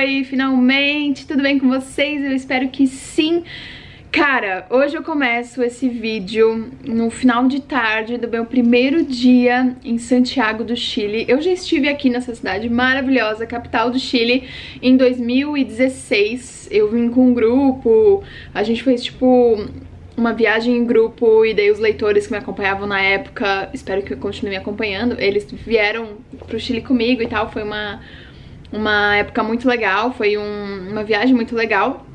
Oi, finalmente, tudo bem com vocês? Eu espero que sim. Cara, hoje eu começo esse vídeo no final de tarde do meu primeiro dia em Santiago do Chile. Eu já estive aqui nessa cidade maravilhosa, capital do Chile, em 2016. Eu vim com um grupo, a gente fez tipo uma viagem em grupo e daí os leitores que me acompanhavam na época, espero que continuem me acompanhando, eles vieram pro Chile comigo e tal, foi uma uma época muito legal, foi um, uma viagem muito legal.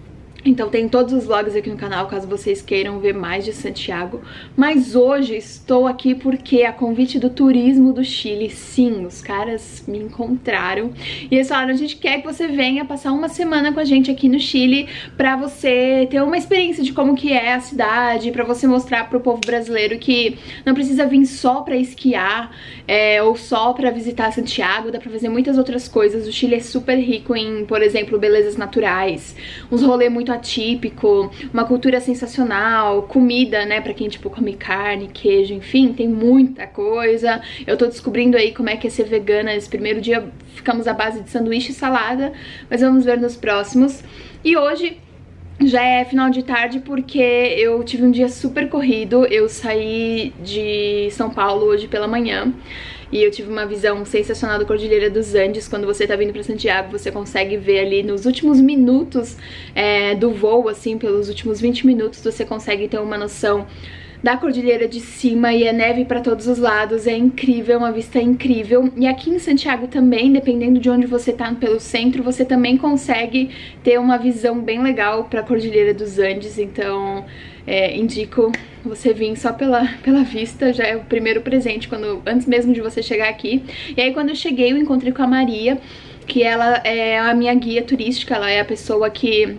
Então tem todos os vlogs aqui no canal, caso vocês queiram ver mais de Santiago. Mas hoje estou aqui porque a convite do turismo do Chile, sim, os caras me encontraram. E eles falaram, a gente quer que você venha passar uma semana com a gente aqui no Chile pra você ter uma experiência de como que é a cidade, pra você mostrar pro povo brasileiro que não precisa vir só pra esquiar é, ou só pra visitar Santiago, dá pra fazer muitas outras coisas. O Chile é super rico em, por exemplo, belezas naturais, uns rolês muito atípico, uma cultura sensacional, comida, né, pra quem, tipo, come carne, queijo, enfim, tem muita coisa. Eu tô descobrindo aí como é que é ser vegana. Esse primeiro dia ficamos à base de sanduíche e salada, mas vamos ver nos próximos. E hoje já é final de tarde porque eu tive um dia super corrido, eu saí de São Paulo hoje pela manhã e eu tive uma visão sensacional da Cordilheira dos Andes. Quando você tá vindo pra Santiago, você consegue ver ali nos últimos minutos é, do voo, assim, pelos últimos 20 minutos, você consegue ter uma noção da cordilheira de cima e é neve para todos os lados, é incrível, uma vista incrível. E aqui em Santiago também, dependendo de onde você tá pelo centro, você também consegue ter uma visão bem legal para a cordilheira dos Andes, então é, indico você vir só pela, pela vista, já é o primeiro presente, quando antes mesmo de você chegar aqui. E aí quando eu cheguei, eu encontrei com a Maria, que ela é a minha guia turística, ela é a pessoa que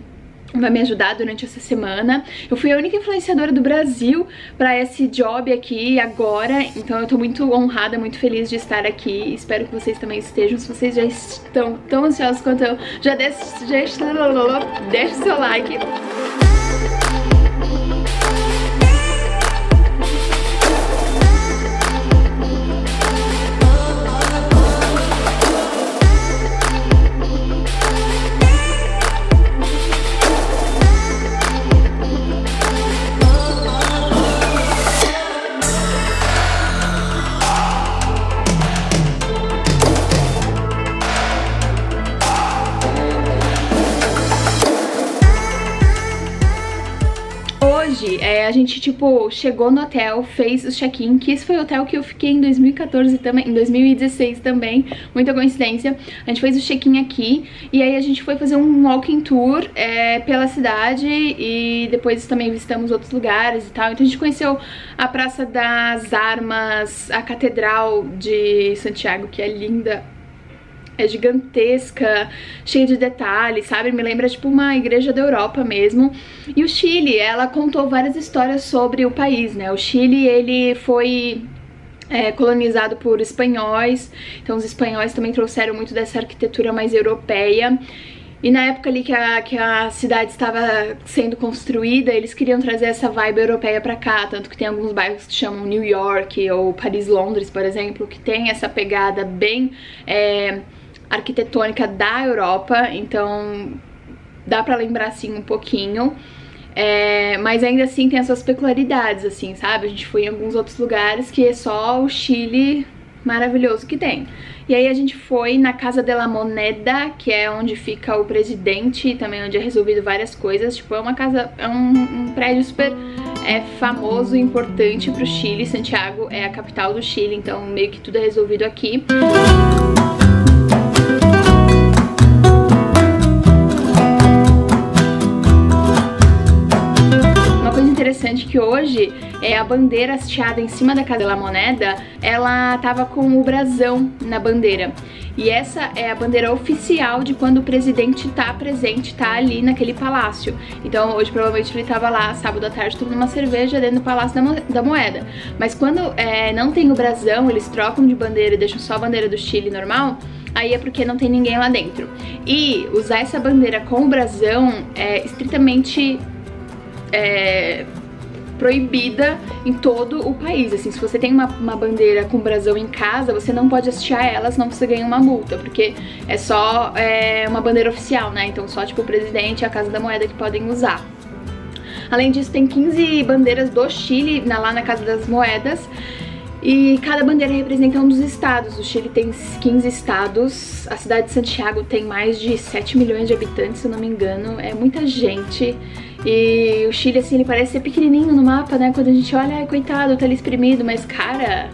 vai me ajudar durante essa semana. Eu fui a única influenciadora do Brasil para esse job aqui agora, então eu tô muito honrada, muito feliz de estar aqui. Espero que vocês também estejam. Se vocês já estão tão ansiosos quanto eu, já deixe, já, deixe seu like. Gente, tipo, chegou no hotel, fez o check-in, que esse foi o hotel que eu fiquei em 2014 também, em 2016 também, muita coincidência. A gente fez o check-in aqui, e aí a gente foi fazer um walking tour é, pela cidade, e depois também visitamos outros lugares e tal. Então a gente conheceu a Praça das Armas, a Catedral de Santiago, que é linda, é gigantesca, cheia de detalhes, sabe? Me lembra tipo uma igreja da Europa mesmo. E o Chile, ela contou várias histórias sobre o país, né? O Chile, ele foi é, colonizado por espanhóis, então os espanhóis também trouxeram muito dessa arquitetura mais europeia. E na época ali que a, que a cidade estava sendo construída, eles queriam trazer essa vibe europeia pra cá, tanto que tem alguns bairros que chamam New York ou Paris, Londres, por exemplo, que tem essa pegada bem... É, arquitetônica da Europa, então dá pra lembrar assim um pouquinho. É, mas ainda assim tem as suas peculiaridades, assim, sabe? A gente foi em alguns outros lugares que é só o Chile maravilhoso que tem. E aí a gente foi na Casa de la Moneda, que é onde fica o presidente e também onde é resolvido várias coisas. Tipo, é uma casa, é um, um prédio super é, famoso e importante pro Chile. Santiago é a capital do Chile, então meio que tudo é resolvido aqui. Interessante que hoje é, a bandeira hasteada em cima da Casa da Moneda, ela tava com o brasão na bandeira. E essa é a bandeira oficial de quando o presidente tá presente, tá ali naquele palácio. Então hoje provavelmente ele tava lá sábado à tarde tomando uma cerveja dentro do Palácio da Moeda. Mas quando é, não tem o brasão, eles trocam de bandeira e deixam só a bandeira do Chile normal, aí é porque não tem ninguém lá dentro. E usar essa bandeira com o brasão é estritamente é, proibida em todo o país. Assim, se você tem uma, uma bandeira com brasão em casa, você não pode assistir a ela, senão você ganha uma multa, porque é só é, uma bandeira oficial, né? Então só tipo o presidente e a Casa da Moeda que podem usar. Além disso, tem 15 bandeiras do Chile lá na Casa das Moedas. E cada bandeira representa um dos estados. O Chile tem 15 estados, a cidade de Santiago tem mais de 7 milhões de habitantes, se eu não me engano. É muita gente. E o Chile, assim, ele parece ser pequenininho no mapa, né? Quando a gente olha, ai, coitado, tá ali espremido, mas, cara,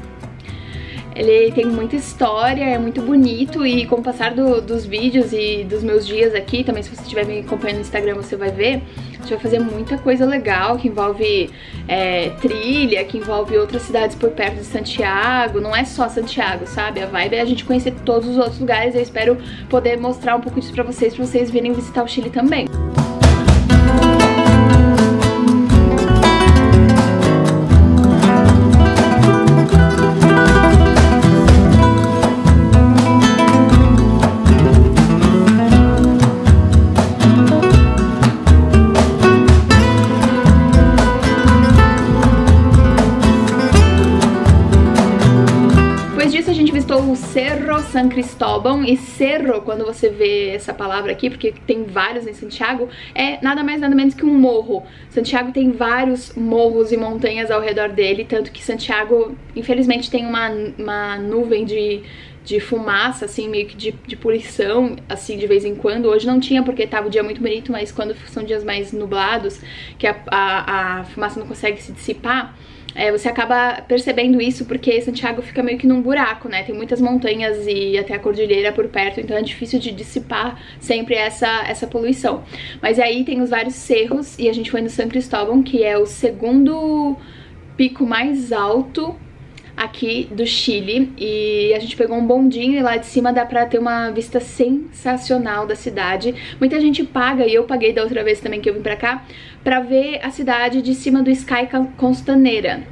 ele tem muita história, é muito bonito e com o passar do, dos vídeos e dos meus dias aqui, também se você estiver me acompanhando no Instagram você vai ver, a gente vai fazer muita coisa legal que envolve é, trilha, que envolve outras cidades por perto de Santiago, não é só Santiago, sabe? A vibe é a gente conhecer todos os outros lugares, eu espero poder mostrar um pouco disso pra vocês, pra vocês virem visitar o Chile também. Cerro San Cristóbal e Cerro, quando você vê essa palavra aqui, porque tem vários em Santiago, é nada mais nada menos que um morro. Santiago tem vários morros e montanhas ao redor dele, tanto que Santiago, infelizmente, tem uma, uma nuvem de de fumaça, assim, meio que de, de poluição, assim, de vez em quando. Hoje não tinha porque tava o dia muito bonito, mas quando são dias mais nublados, que a, a, a fumaça não consegue se dissipar, é, você acaba percebendo isso porque Santiago fica meio que num buraco, né? Tem muitas montanhas e até a cordilheira por perto, então é difícil de dissipar sempre essa, essa poluição. Mas aí tem os vários cerros e a gente foi no San Cristóbal, que é o segundo pico mais alto aqui do Chile e a gente pegou um bondinho e lá de cima dá pra ter uma vista sensacional da cidade. Muita gente paga, e eu paguei da outra vez também que eu vim pra cá, pra ver a cidade de cima do Sky Constaneira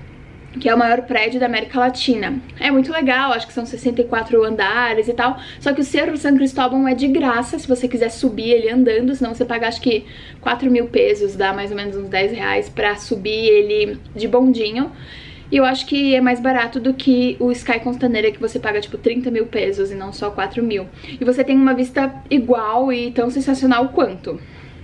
que é o maior prédio da América Latina. É muito legal, acho que são 64 andares e tal, só que o Cerro San Cristóbal é de graça, se você quiser subir ele andando, senão você paga acho que 4 mil pesos, dá mais ou menos uns 10 reais pra subir ele de bondinho. E eu acho que é mais barato do que o Sky Constaneira, que você paga tipo 30 mil pesos e não só 4 mil. E você tem uma vista igual e tão sensacional quanto.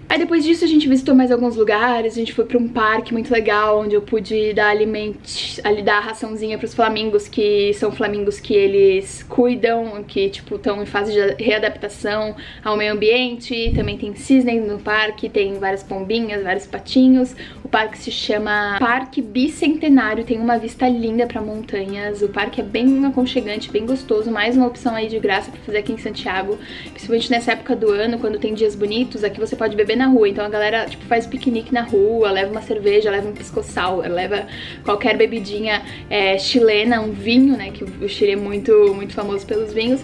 Aí depois disso a gente visitou mais alguns lugares, a gente foi pra um parque muito legal, onde eu pude dar alimentos, ali dar raçãozinha pros flamingos, que são flamingos que eles cuidam, que tipo estão em fase de readaptação ao meio ambiente, também tem cisnes no parque, tem várias pombinhas, vários patinhos, o parque se chama Parque Bicentenário, tem uma vista linda pra montanhas, o parque é bem aconchegante, bem gostoso, mais uma opção aí de graça pra fazer aqui em Santiago, principalmente nessa época do ano, quando tem dias bonitos, aqui você pode beber na rua. Então a galera, tipo, faz piquenique na rua, leva uma cerveja, leva um pisco-sal, leva qualquer bebidinha é, chilena, um vinho, né? Que o Chile é muito, muito famoso pelos vinhos.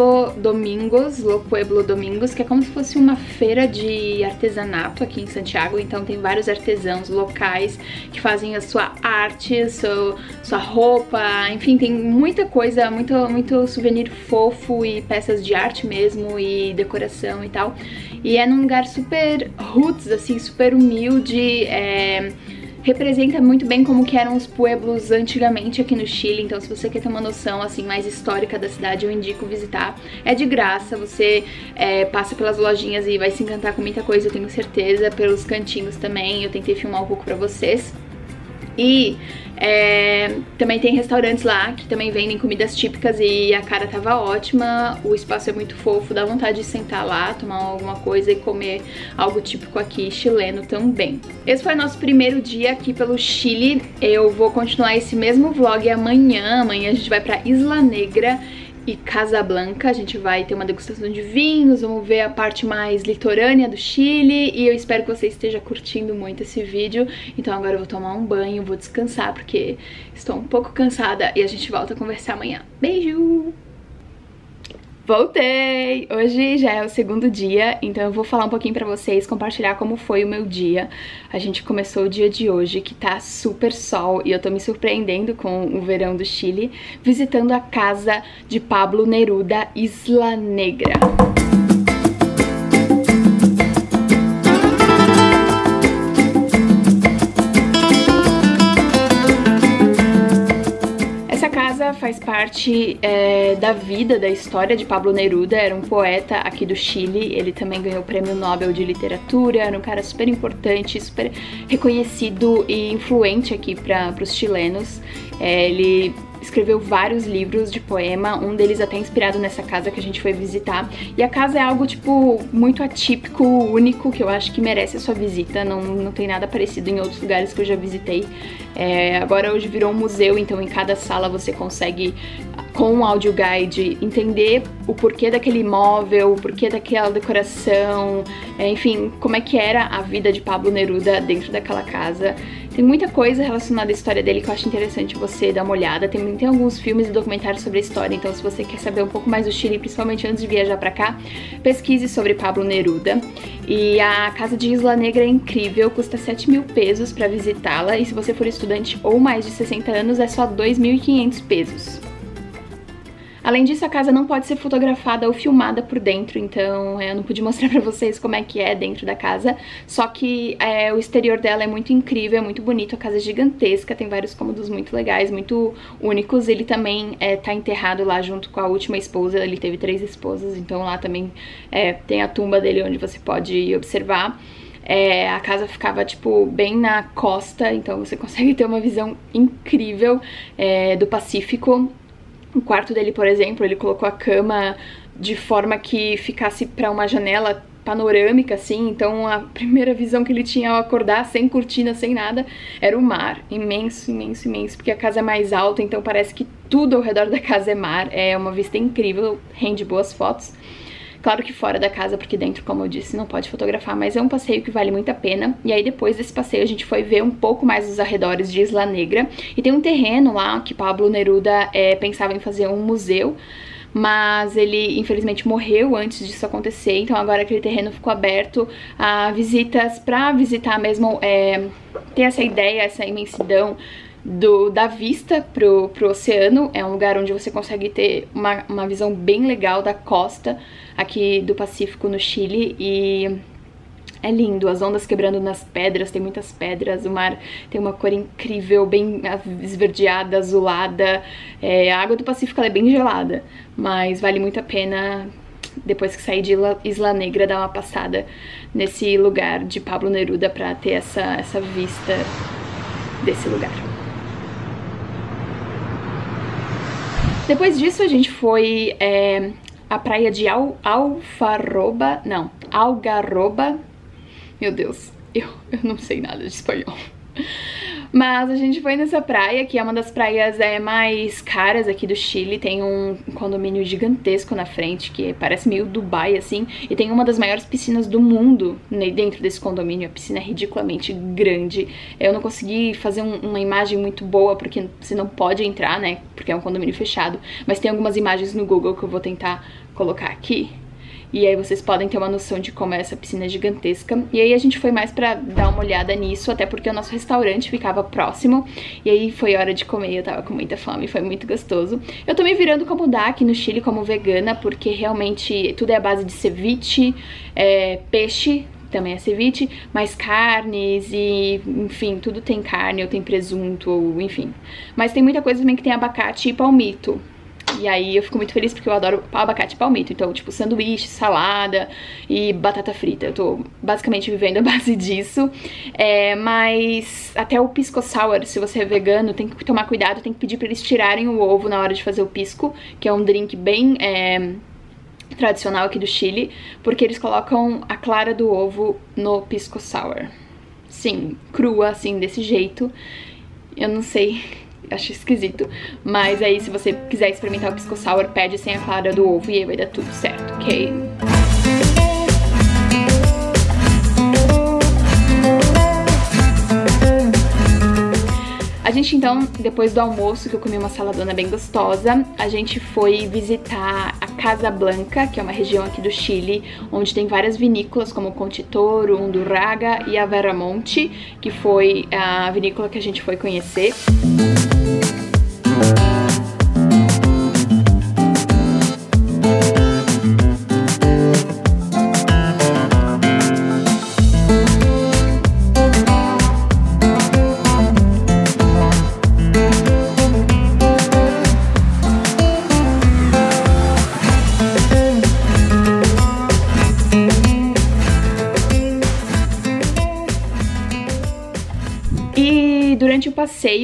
Pueblo Domingos, Lo Pueblo Domingos, que é como se fosse uma feira de artesanato aqui em Santiago. Então tem vários artesãos locais que fazem a sua arte, sua, sua roupa, enfim, tem muita coisa, muito, muito souvenir fofo e peças de arte mesmo e decoração e tal. E é num lugar super roots, assim, super humilde, é representa muito bem como que eram os pueblos antigamente aqui no Chile, então se você quer ter uma noção assim mais histórica da cidade, eu indico visitar. É de graça, você é, passa pelas lojinhas e vai se encantar com muita coisa, eu tenho certeza, pelos cantinhos também, eu tentei filmar um pouco pra vocês. E é, também tem restaurantes lá que também vendem comidas típicas e a cara tava ótima, o espaço é muito fofo, dá vontade de sentar lá, tomar alguma coisa e comer algo típico aqui chileno também. Esse foi nosso primeiro dia aqui pelo Chile, eu vou continuar esse mesmo vlog amanhã, amanhã a gente vai pra Isla Negra e Casablanca. A gente vai ter uma degustação de vinhos, vamos ver a parte mais litorânea do Chile e eu espero que você esteja curtindo muito esse vídeo. Então agora eu vou tomar um banho, vou descansar porque estou um pouco cansada e a gente volta a conversar amanhã. Beijo! Voltei! Hoje já é o segundo dia, então eu vou falar um pouquinho pra vocês, compartilhar como foi o meu dia. A gente começou o dia de hoje, que tá super sol, e eu tô me surpreendendo com o verão do Chile, visitando a casa de Pablo Neruda, Isla Negra. Faz parte é, da vida, da história de Pablo Neruda, era um poeta aqui do Chile, ele também ganhou o Prêmio Nobel de Literatura, era um cara super importante, super reconhecido e influente aqui para os chilenos. É, ele escreveu vários livros de poema, um deles até inspirado nessa casa que a gente foi visitar. E a casa é algo, tipo, muito atípico, único, que eu acho que merece a sua visita. Não, não tem nada parecido em outros lugares que eu já visitei. É, agora hoje virou um museu, então em cada sala você consegue com o audio guide entender o porquê daquele imóvel, o porquê daquela decoração, é, enfim, como é que era a vida de Pablo Neruda dentro daquela casa. Tem muita coisa relacionada à história dele que eu acho interessante você dar uma olhada. Tem, tem alguns filmes e documentários sobre a história, então se você quer saber um pouco mais do Chile, principalmente antes de viajar pra cá, pesquise sobre Pablo Neruda. E a casa de Isla Negra é incrível, custa 7 mil pesos pra visitá-la, e se você for estudante ou mais de 60 anos, é só 2.500 pesos. Além disso, a casa não pode ser fotografada ou filmada por dentro, então é, eu não pude mostrar pra vocês como é que é dentro da casa, só que é, o exterior dela é muito incrível, é muito bonito, a casa é gigantesca, tem vários cômodos muito legais, muito únicos, ele também é, tá enterrado lá junto com a última esposa, ele teve três esposas, então lá também é, tem a tumba dele onde você pode observar. É, a casa ficava, tipo, bem na costa, então você consegue ter uma visão incrível é, do Pacífico. O quarto dele, por exemplo, ele colocou a cama de forma que ficasse para uma janela panorâmica, assim, então a primeira visão que ele tinha ao acordar, sem cortina, sem nada, era o mar, imenso, imenso, imenso, porque a casa é mais alta, então parece que tudo ao redor da casa é mar, é uma vista incrível, rende boas fotos. Claro que fora da casa, porque dentro, como eu disse, não pode fotografar, mas é um passeio que vale muito a pena. E aí depois desse passeio a gente foi ver um pouco mais os arredores de Isla Negra. E tem um terreno lá que Pablo Neruda é, pensava em fazer um museu mas ele infelizmente morreu antes disso acontecer, então agora aquele terreno ficou aberto a visitas para visitar mesmo, é, ter essa ideia, essa imensidão do, da vista pro, pro oceano. É um lugar onde você consegue ter uma, uma visão bem legal da costa aqui do Pacífico no Chile e é lindo, as ondas quebrando nas pedras, tem muitas pedras, o mar tem uma cor incrível, bem esverdeada, azulada. É, a água do Pacífico é bem gelada, mas vale muito a pena, depois que sair de Isla Negra, dar uma passada nesse lugar de Pablo Neruda para ter essa, essa vista desse lugar. Depois disso a gente foi é, à praia de Al Alfarroba, não, Algarroba, meu Deus, eu, eu não sei nada de espanhol. Mas a gente foi nessa praia, que é uma das praias é, mais caras aqui do Chile. Tem um condomínio gigantesco na frente, que parece meio Dubai, assim. E tem uma das maiores piscinas do mundo dentro desse condomínio. A piscina é ridiculamente grande. Eu não consegui fazer um, uma imagem muito boa, porque você não pode entrar, né? Porque é um condomínio fechado. Mas tem algumas imagens no Google que eu vou tentar colocar aqui. E aí vocês podem ter uma noção de como é essa piscina gigantesca. E aí a gente foi mais pra dar uma olhada nisso, até porque o nosso restaurante ficava próximo. E aí foi hora de comer, eu tava com muita fome, foi muito gostoso. Eu tô me virando como dá aqui no Chile como vegana, porque realmente tudo é a base de ceviche, é, peixe, também é ceviche, mas carnes e, enfim, tudo tem carne ou tem presunto, ou enfim. Mas tem muita coisa também que tem abacate e palmito. E aí eu fico muito feliz porque eu adoro abacate e palmito. Então, tipo, sanduíche, salada e batata frita. Eu tô basicamente vivendo a base disso. É, mas até o pisco sour, se você é vegano, tem que tomar cuidado, tem que pedir pra eles tirarem o ovo na hora de fazer o pisco, que é um drink bem... É, tradicional aqui do Chile, porque eles colocam a clara do ovo no pisco sour. Sim, crua, assim, desse jeito. Eu não sei acho esquisito. Mas aí, se você quiser experimentar o pisco sour, pede sem a clara do ovo e aí vai dar tudo certo, ok? A gente então, depois do almoço, que eu comi uma saladona bem gostosa, a gente foi visitar a Casa Blanca, que é uma região aqui do Chile, onde tem várias vinícolas como Contitoro, Undurraga e a Verramonte, que foi a vinícola que a gente foi conhecer. durante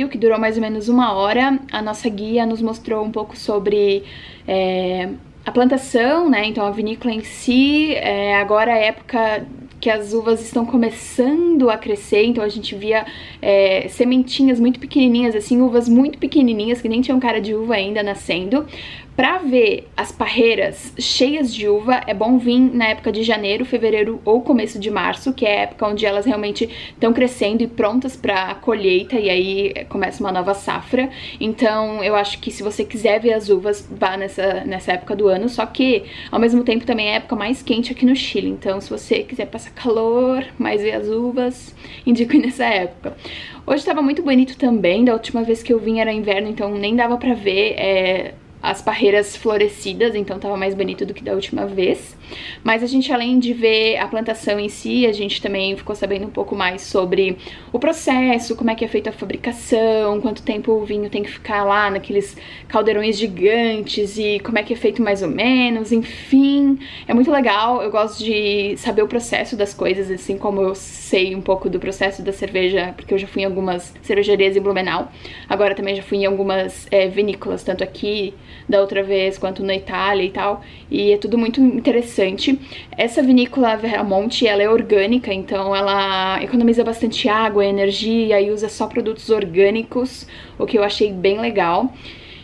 que durou mais ou menos uma hora, a nossa guia nos mostrou um pouco sobre é, a plantação, né? Então a vinícola em si, é, agora a época que as uvas estão começando a crescer, então a gente via é, sementinhas muito pequenininhas, assim, uvas muito pequenininhas que nem tinham cara de uva ainda nascendo, Pra ver as parreiras cheias de uva, é bom vir na época de janeiro, fevereiro ou começo de março, que é a época onde elas realmente estão crescendo e prontas pra colheita, e aí começa uma nova safra. Então eu acho que se você quiser ver as uvas, vá nessa, nessa época do ano, só que ao mesmo tempo também é a época mais quente aqui no Chile, então se você quiser passar calor, mas ver as uvas, indico nessa época. Hoje estava muito bonito também, da última vez que eu vim era inverno, então nem dava pra ver... É, as parreiras florescidas, então tava mais bonito do que da última vez. Mas a gente, além de ver a plantação em si, a gente também ficou sabendo um pouco mais sobre o processo, como é que é feita a fabricação, quanto tempo o vinho tem que ficar lá naqueles caldeirões gigantes e como é que é feito mais ou menos, enfim. É muito legal, eu gosto de saber o processo das coisas, assim como eu sei um pouco do processo da cerveja, porque eu já fui em algumas cervejarias em Blumenau, agora também já fui em algumas é, vinícolas, tanto aqui da outra vez quanto na Itália e tal, e é tudo muito interessante. Essa vinícola Verramonte, ela é orgânica, então ela economiza bastante água, energia e usa só produtos orgânicos, o que eu achei bem legal.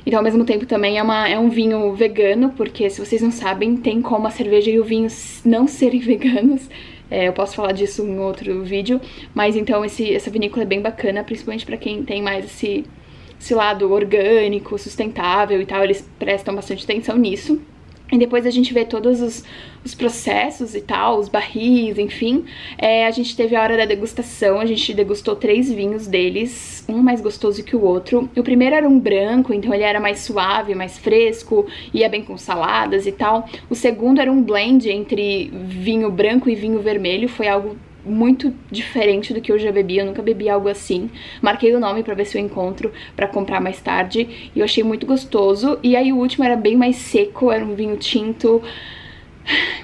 Então, ao mesmo tempo, também é, uma, é um vinho vegano, porque se vocês não sabem, tem como a cerveja e o vinho não serem veganos. É, eu posso falar disso em outro vídeo, mas então esse, essa vinícola é bem bacana, principalmente para quem tem mais esse esse lado orgânico, sustentável e tal, eles prestam bastante atenção nisso. E depois a gente vê todos os, os processos e tal, os barris, enfim. É, a gente teve a hora da degustação, a gente degustou três vinhos deles, um mais gostoso que o outro. O primeiro era um branco, então ele era mais suave, mais fresco, ia bem com saladas e tal. O segundo era um blend entre vinho branco e vinho vermelho, foi algo muito diferente do que eu já bebi, eu nunca bebi algo assim. Marquei o nome pra ver se eu encontro pra comprar mais tarde e eu achei muito gostoso. E aí o último era bem mais seco, era um vinho tinto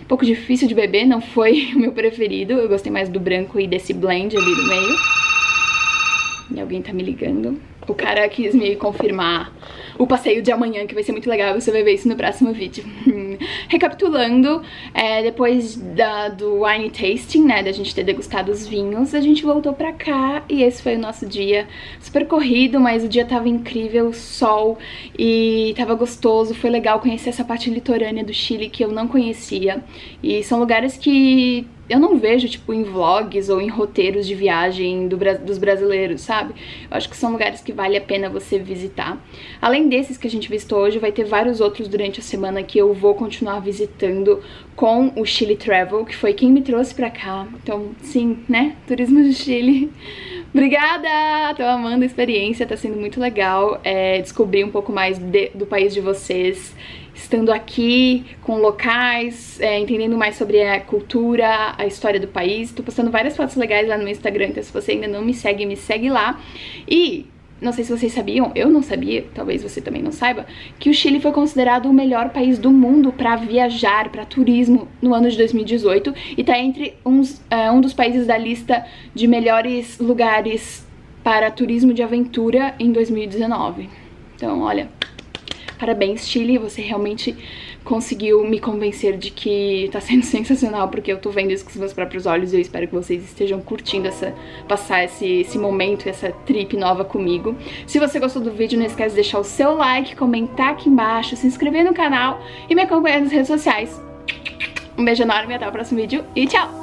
um pouco difícil de beber, não foi o meu preferido. Eu gostei mais do branco e desse blend ali do meio. E alguém tá me ligando. O cara quis me confirmar o passeio de amanhã, que vai ser muito legal, você vai ver isso no próximo vídeo. Recapitulando, é, depois da, do wine tasting, né, da gente ter degustado os vinhos, a gente voltou pra cá e esse foi o nosso dia super corrido, mas o dia tava incrível, sol e tava gostoso, foi legal conhecer essa parte litorânea do Chile que eu não conhecia e são lugares que eu não vejo, tipo, em vlogs ou em roteiros de viagem do, dos brasileiros, sabe? Eu acho que são lugares que vale a pena você visitar. Além desses que a gente visitou hoje, vai ter vários outros durante a semana que eu vou continuar visitando com o Chile Travel, que foi quem me trouxe pra cá. Então, sim, né? Turismo do Chile. Obrigada! Tô amando a experiência, tá sendo muito legal é, descobrir um pouco mais de, do país de vocês estando aqui com locais, é, entendendo mais sobre a cultura, a história do país. Tô postando várias fotos legais lá no meu Instagram, então se você ainda não me segue, me segue lá. E não sei se vocês sabiam, eu não sabia, talvez você também não saiba, que o Chile foi considerado o melhor país do mundo para viajar, para turismo no ano de 2018 e tá entre uns, uh, um dos países da lista de melhores lugares para turismo de aventura em 2019. Então, olha, Parabéns, Chile, você realmente conseguiu me convencer de que tá sendo sensacional, porque eu tô vendo isso com os meus próprios olhos e eu espero que vocês estejam curtindo essa, passar esse, esse momento, essa trip nova comigo. Se você gostou do vídeo, não esquece de deixar o seu like, comentar aqui embaixo, se inscrever no canal e me acompanhar nas redes sociais. Um beijo enorme, até o próximo vídeo e tchau!